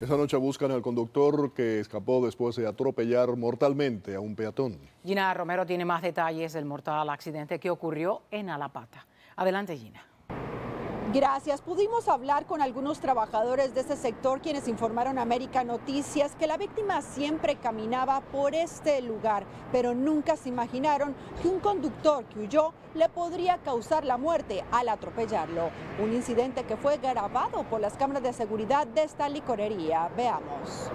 Esa noche buscan al conductor que escapó después de atropellar mortalmente a un peatón. Gina Romero tiene más detalles del mortal accidente que ocurrió en Alapata. Adelante, Gina. Gracias. Pudimos hablar con algunos trabajadores de este sector quienes informaron a América Noticias que la víctima siempre caminaba por este lugar, pero nunca se imaginaron que un conductor que huyó le podría causar la muerte al atropellarlo. Un incidente que fue grabado por las cámaras de seguridad de esta licorería. Veamos.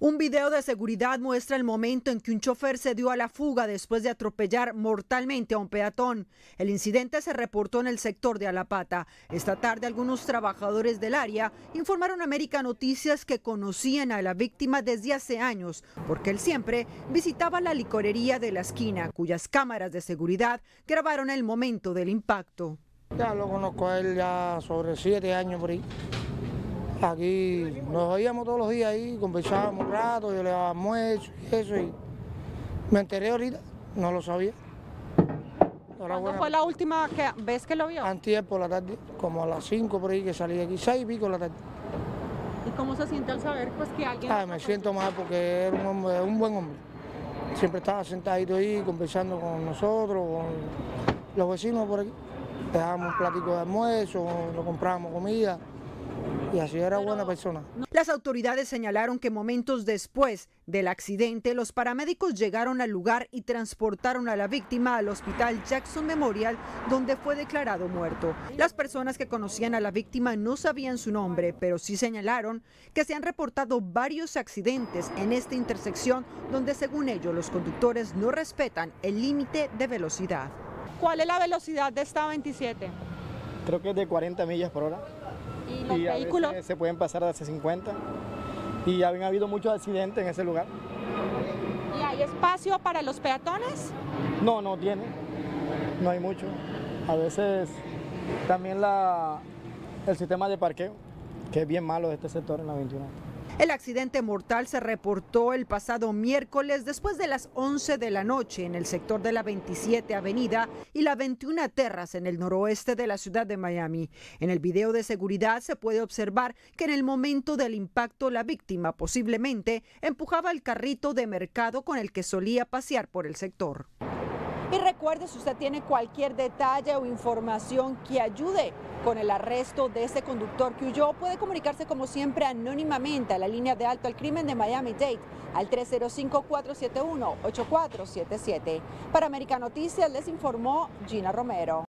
Un video de seguridad muestra el momento en que un chofer se dio a la fuga después de atropellar mortalmente a un peatón. El incidente se reportó en el sector de Alapata. Esta tarde algunos trabajadores del área informaron a América Noticias que conocían a la víctima desde hace años, porque él siempre visitaba la licorería de la esquina, cuyas cámaras de seguridad grabaron el momento del impacto. Ya lo conozco a él ya sobre siete años por ahí. Aquí nos veíamos todos los días ahí, conversábamos un rato, yo le daba almuerzo y eso. Y me enteré ahorita, no lo sabía. ¿Cuándo fue la última vez que lo vio? Antier por la tarde, como a las 5 por ahí que salí de aquí, 6 y pico la tarde. ¿Y cómo se siente al saber pues, que alguien... Ay, me siento mal porque era un, hombre, un buen hombre. Siempre estaba sentadito ahí conversando con nosotros, con los vecinos por aquí. Dejábamos un platico de almuerzo, lo comprábamos comida y así era buena persona. Las autoridades señalaron que momentos después del accidente, los paramédicos llegaron al lugar y transportaron a la víctima al hospital Jackson Memorial, donde fue declarado muerto. Las personas que conocían a la víctima no sabían su nombre, pero sí señalaron que se han reportado varios accidentes en esta intersección donde según ellos los conductores no respetan el límite de velocidad. ¿Cuál es la velocidad de esta 27? Creo que es de 40 millas por hora y los vehículos se pueden pasar de hace 50 y habían habido muchos accidentes en ese lugar. ¿Y hay espacio para los peatones? No, no tiene, no hay mucho. A veces también la, el sistema de parqueo, que es bien malo de este sector en la 21. El accidente mortal se reportó el pasado miércoles después de las 11 de la noche en el sector de la 27 Avenida y la 21 Terras en el noroeste de la ciudad de Miami. En el video de seguridad se puede observar que en el momento del impacto la víctima posiblemente empujaba el carrito de mercado con el que solía pasear por el sector. Y recuerde, si usted tiene cualquier detalle o información que ayude con el arresto de ese conductor que huyó, puede comunicarse como siempre anónimamente a la línea de alto al crimen de Miami-Dade al 305-471-8477. Para América Noticias les informó Gina Romero.